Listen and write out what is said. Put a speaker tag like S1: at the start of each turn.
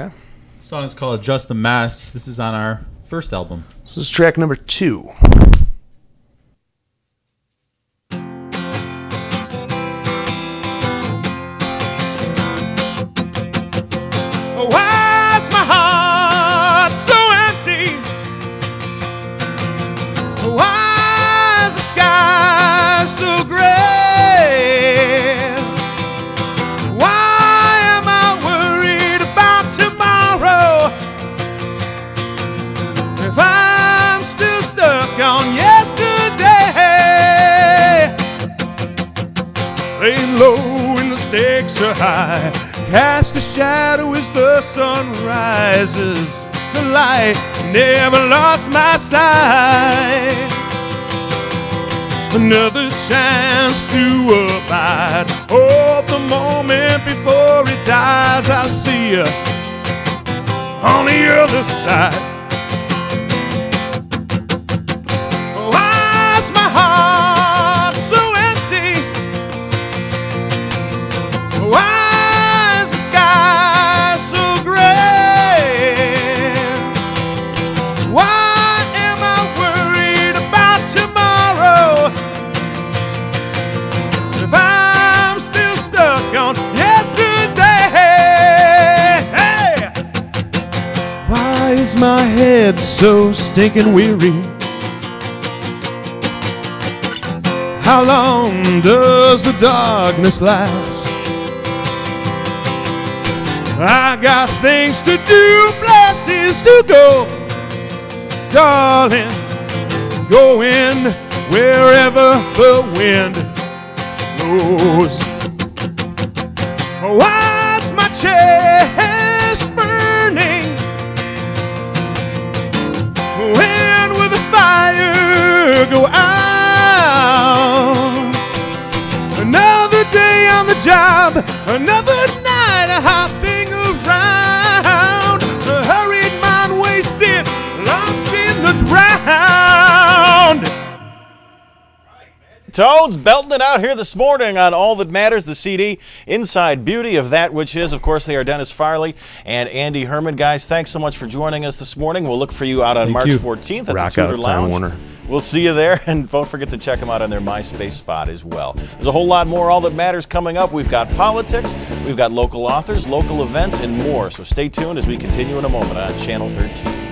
S1: Okay.
S2: song is called Adjust the Mess. This is on our first album.
S1: This is track number two.
S3: Oh, why's my heart so empty? Oh, stakes are high. Cast a shadow as the sun rises. The light never lost my sight. Another chance to abide. Hope the moment before it dies, I'll see you on the other side. Why is my head so stinking weary? How long does the darkness last? I got things to do, places to go. Darling, going wherever the wind blows. Why's my chest another night hopping around. A hurried mind wasted, lost in the ground.
S4: Toads belting it out here this morning on All That Matters, the CD, Inside Beauty of That Which Is. Of course, they are Dennis Farley and Andy Herman. Guys, thanks so much for joining us this morning. We'll look for you out on March
S2: you.
S4: 14th at
S1: Rock
S4: the
S1: out,
S4: Tudor
S1: Time
S4: Lounge.
S1: Warner.
S4: We'll see you there, and don't forget to check them out on their MySpace spot as well. There's a whole lot more All That Matters coming up. We've got politics, we've got local authors, local events, and more. So stay tuned as we continue in a moment on Channel 13.